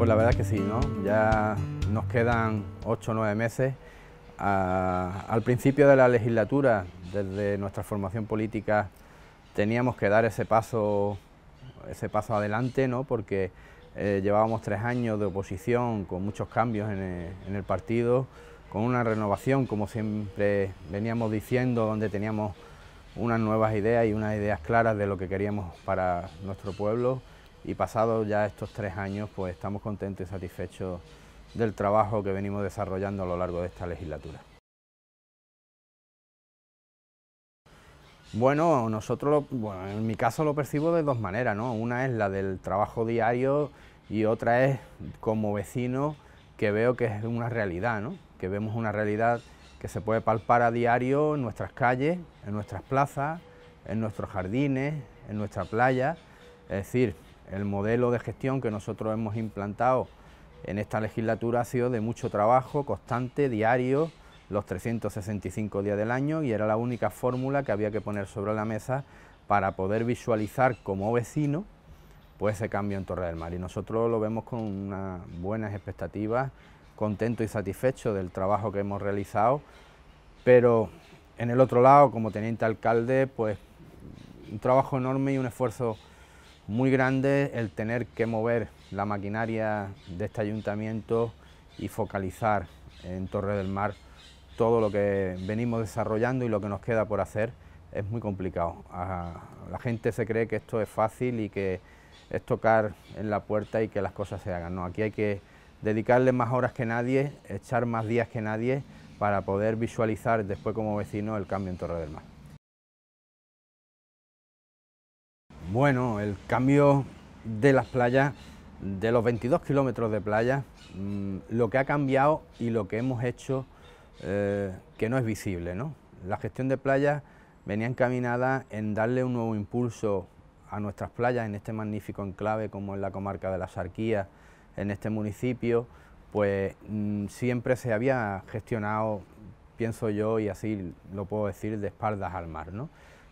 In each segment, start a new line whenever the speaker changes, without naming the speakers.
Pues la verdad es que sí, ¿no? Ya nos quedan ocho o nueve meses. al principio de la legislatura, desde nuestra formación política, teníamos que dar ese paso, ese paso adelante, ¿no? Porque eh, llevábamos tres años de oposición con muchos cambios en el partido, con una renovación, como siempre veníamos diciendo, donde teníamos unas nuevas ideas y unas ideas claras de lo que queríamos para nuestro pueblo y pasados ya estos tres años pues estamos contentos y satisfechos del trabajo que venimos desarrollando a lo largo de esta legislatura. Bueno, nosotros, bueno, en mi caso lo percibo de dos maneras, ¿no? Una es la del trabajo diario y otra es como vecino que veo que es una realidad, ¿no? Que vemos una realidad que se puede palpar a diario en nuestras calles, en nuestras plazas, en nuestros jardines, en nuestra playa. Es decir, el modelo de gestión que nosotros hemos implantado en esta legislatura ha sido de mucho trabajo constante, diario, los 365 días del año y era la única fórmula que había que poner sobre la mesa para poder visualizar como vecino pues ese cambio en Torre del Mar. Y nosotros lo vemos con unas buenas expectativas, contento y satisfecho del trabajo que hemos realizado, pero en el otro lado, como teniente alcalde, pues un trabajo enorme y un esfuerzo muy grande el tener que mover la maquinaria de este ayuntamiento y focalizar en Torre del Mar todo lo que venimos desarrollando y lo que nos queda por hacer es muy complicado. la gente se cree que esto es fácil y que es tocar en la puerta y que las cosas se hagan. No, aquí hay que dedicarle más horas que nadie, echar más días que nadie para poder visualizar después como vecino el cambio en Torre del Mar. Bueno, el cambio de las playas, de los 22 kilómetros de playa, mm, lo que ha cambiado y lo que hemos hecho eh, que no es visible. ¿no? La gestión de playas venía encaminada en darle un nuevo impulso a nuestras playas en este magnífico enclave como en la comarca de la Sarquía, en este municipio, pues mm, siempre se había gestionado, pienso yo, y así lo puedo decir, de espaldas al mar. ¿no?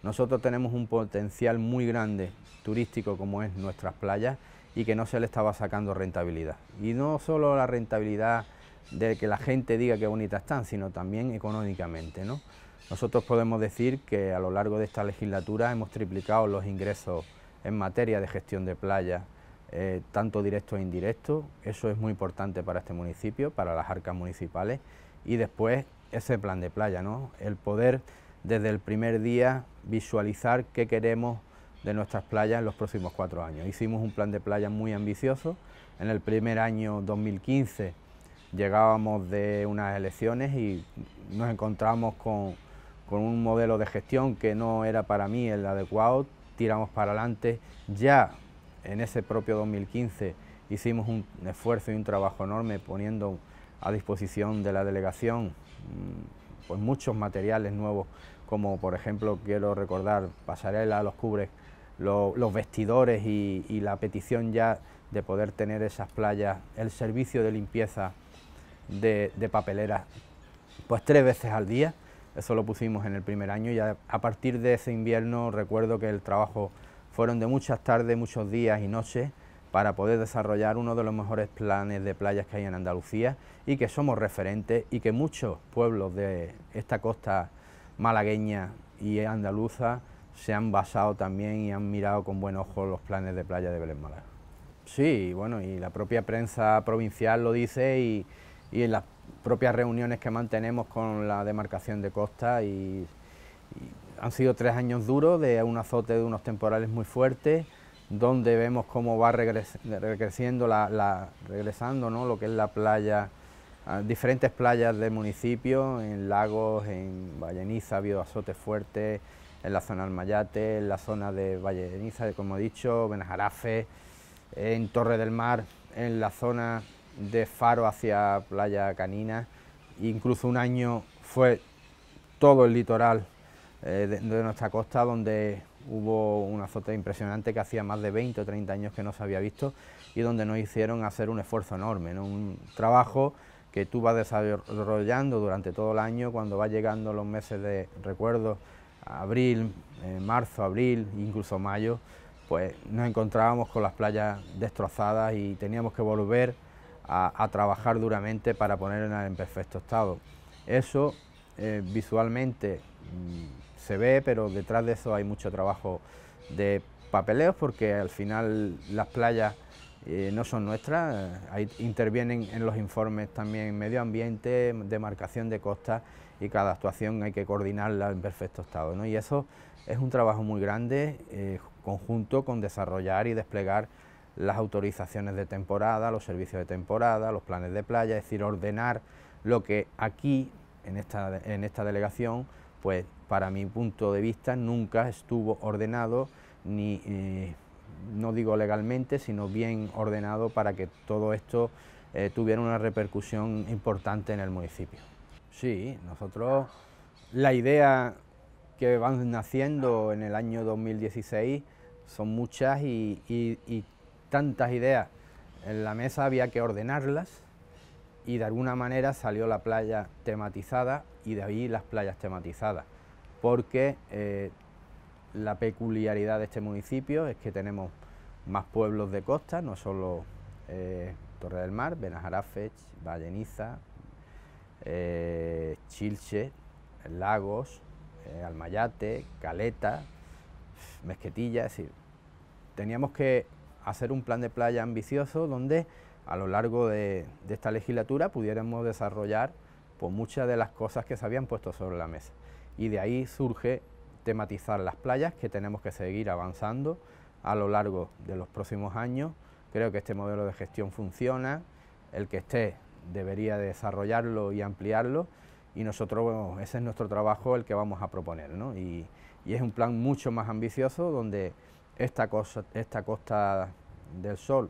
Nosotros tenemos un potencial muy grande turístico como es nuestras playas y que no se le estaba sacando rentabilidad. Y no solo la rentabilidad de que la gente diga qué bonitas están, sino también económicamente. ¿no? Nosotros podemos decir que a lo largo de esta legislatura hemos triplicado los ingresos en materia de gestión de playas, eh, tanto directos e indirectos. Eso es muy importante para este municipio, para las arcas municipales. Y después ese plan de playa, ¿no? el poder desde el primer día visualizar qué queremos de nuestras playas en los próximos cuatro años. Hicimos un plan de playa muy ambicioso. En el primer año 2015 llegábamos de unas elecciones y nos encontramos con, con un modelo de gestión que no era para mí el adecuado. Tiramos para adelante. Ya en ese propio 2015 hicimos un esfuerzo y un trabajo enorme poniendo a disposición de la delegación mm, pues muchos materiales nuevos como por ejemplo quiero recordar pasarela, los cubres, los vestidores y, la petición ya de poder tener esas playas, el servicio de limpieza de, de papeleras, pues tres veces al día, eso lo pusimos en el primer año y a, partir de ese invierno recuerdo que el trabajo fueron de muchas tardes, muchos días y noches para poder desarrollar uno de los mejores planes de playas que hay en Andalucía y que somos referentes y que muchos pueblos de esta costa malagueña y andaluza se han basado también y han mirado con buen ojo los planes de playa de Belén Málaga. Sí, bueno, y la propia prensa provincial lo dice y, en las propias reuniones que mantenemos con la demarcación de costa y, han sido tres años duros de un azote de unos temporales muy fuertes, donde vemos cómo va regresando la, regresando ¿no? lo que es la playa diferentes playas del municipio, en lagos, en Valleniza ha habido azotes fuertes, en la zona del Mayate, en la zona de Valleniza, como he dicho, Benajarafe, en Torre del Mar, en la zona de Faro hacia Playa Canina, incluso un año fue todo el litoral eh, de, nuestra costa donde hubo un azote impresionante que hacía más de 20 o 30 años que no se había visto y donde nos hicieron hacer un esfuerzo enorme, un trabajo que tú vas desarrollando durante todo el año, cuando va llegando los meses de recuerdo, abril, eh, marzo, abril, incluso mayo, pues nos encontrábamos con las playas destrozadas y teníamos que volver a, trabajar duramente para ponerlas en perfecto estado. Eso eh, visualmente mm, se ve, pero detrás de eso hay mucho trabajo de papeleos porque al final las playas eh, no son nuestras, intervienen en los informes también medio ambiente, demarcación de costas y cada actuación hay que coordinarla en perfecto estado. Y eso es un trabajo muy grande, eh, conjunto con desarrollar y desplegar las autorizaciones de temporada, los servicios de temporada, los planes de playa, es decir, ordenar lo que aquí, en esta, en esta delegación, pues para mi punto de vista nunca estuvo ordenado ni... Eh, no digo legalmente, sino bien ordenado para que todo esto eh, tuviera una repercusión importante en el municipio. Sí, nosotros la idea que van naciendo en el año 2016 son muchas y, y tantas ideas en la mesa había que ordenarlas y de alguna manera salió la playa tematizada y de ahí las playas tematizadas, porque eh, la peculiaridad de este municipio es que tenemos más pueblos de costa, no solo eh, Torre del Mar, Benajarafech, Valleniza, eh, Chilche, Lagos, Almayate, Caleta, Mezquetilla, es decir, teníamos que hacer un plan de playa ambicioso donde a lo largo de, esta legislatura pudiéramos desarrollar pues, muchas de las cosas que se habían puesto sobre la mesa. Y de ahí surge tematizar las playas, que tenemos que seguir avanzando a lo largo de los próximos años. Creo que este modelo de gestión funciona, el que esté debería desarrollarlo y ampliarlo y nosotros, ese es nuestro trabajo el que vamos a proponer. Y, es un plan mucho más ambicioso donde esta, cosa, esta costa del sol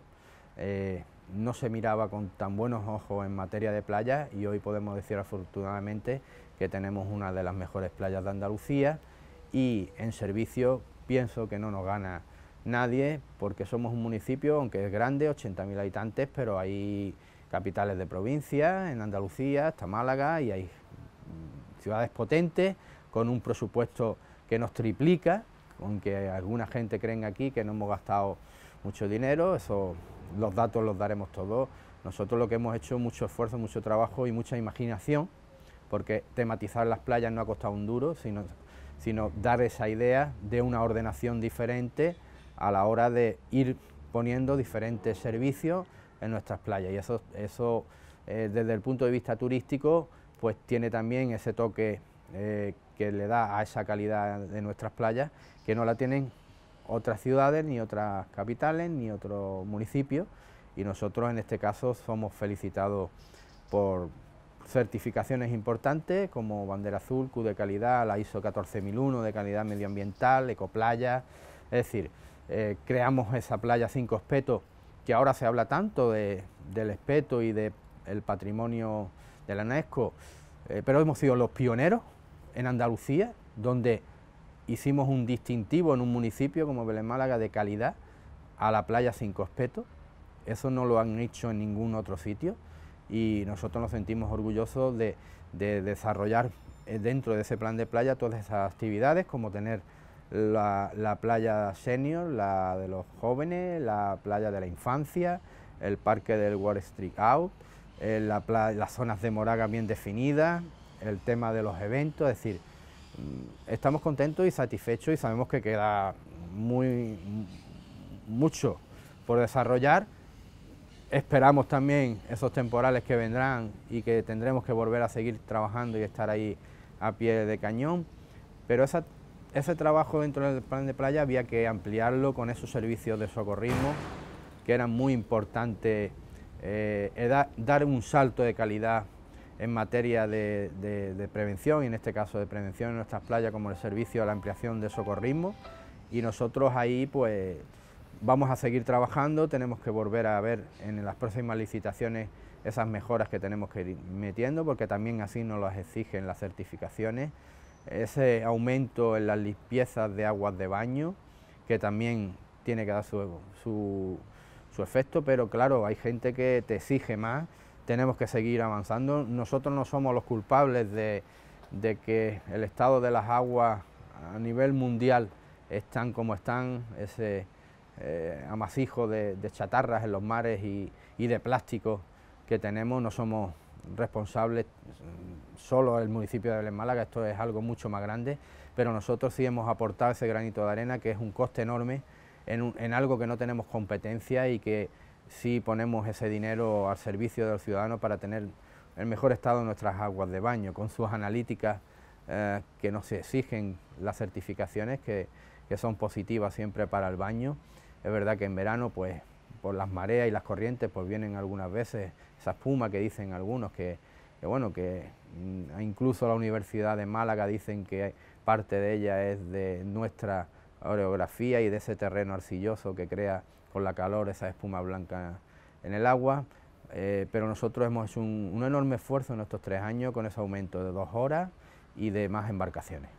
eh, no se miraba con tan buenos ojos en materia de playa y hoy podemos decir afortunadamente que tenemos una de las mejores playas de Andalucía, y en servicio pienso que no nos gana nadie porque somos un municipio, aunque es grande, 80.000 habitantes, pero hay capitales de provincia, en Andalucía, está Málaga y hay ciudades potentes con un presupuesto que nos triplica, aunque alguna gente creen aquí que no hemos gastado mucho dinero, eso los datos los daremos todos. Nosotros lo que hemos hecho mucho esfuerzo, mucho trabajo y mucha imaginación, porque tematizar las playas no ha costado un duro, sino sino dar esa idea de una ordenación diferente a la hora de ir poniendo diferentes servicios en nuestras playas. Y eso, eso eh, desde el punto de vista turístico, pues tiene también ese toque eh, que le da a esa calidad de nuestras playas, que no la tienen otras ciudades, ni otras capitales, ni otros municipios, y nosotros en este caso somos felicitados por, certificaciones importantes como Bandera Azul, Q de calidad, la ISO 14001 de calidad medioambiental, Ecoplaya, es decir, eh, creamos esa playa cinco espetos que ahora se habla tanto del espeto y del patrimonio de la UNESCO, eh, pero hemos sido los pioneros en Andalucía, donde hicimos un distintivo en un municipio como Belén Málaga de calidad a la playa cinco espetos, eso no lo han hecho en ningún otro sitio y nosotros nos sentimos orgullosos de, desarrollar eh, dentro de ese plan de playa todas esas actividades, como tener la, playa senior, la de los jóvenes, la playa de la infancia, el parque del Wall Street Out, eh, las zonas de Moraga bien definidas, el tema de los eventos, es decir, mm, estamos contentos y satisfechos y sabemos que queda muy mucho por desarrollar Esperamos también esos temporales que vendrán y que tendremos que volver a seguir trabajando y estar ahí a pie de cañón, pero ese trabajo dentro del plan de playa había que ampliarlo con esos servicios de socorrismo que eran muy importantes, eh, dar un salto de calidad en materia de, de, prevención, y en este caso de prevención en nuestras playas como el servicio a la ampliación de socorrismo, y nosotros ahí pues Vamos a seguir trabajando, tenemos que volver a ver en las próximas licitaciones esas mejoras que tenemos que ir metiendo, porque también así nos las exigen las certificaciones, ese aumento en las limpiezas de aguas de baño, que también tiene que dar su, su, efecto, pero claro, hay gente que te exige más, tenemos que seguir avanzando. Nosotros no somos los culpables de, de que el estado de las aguas a nivel mundial están como están, ese eh, de, chatarras en los mares y, de plásticos que tenemos, no somos responsables solo el municipio de Málaga, esto es algo mucho más grande, pero nosotros sí hemos aportado ese granito de arena que es un coste enorme en, algo que no tenemos competencia y que sí ponemos ese dinero al servicio del ciudadano para tener el mejor estado de nuestras aguas de baño, con sus analíticas eh, que nos exigen las certificaciones que son positivas siempre para el baño es verdad que en verano, pues por las mareas y las corrientes, pues vienen algunas veces esa espuma que dicen algunos que, bueno, que mm, incluso la Universidad de Málaga dicen que parte de ella es de nuestra orografía y de ese terreno arcilloso que crea con la calor esa espuma blanca en el agua. Eh, pero nosotros hemos hecho un, un enorme esfuerzo en estos tres años con ese aumento de dos horas y de más embarcaciones.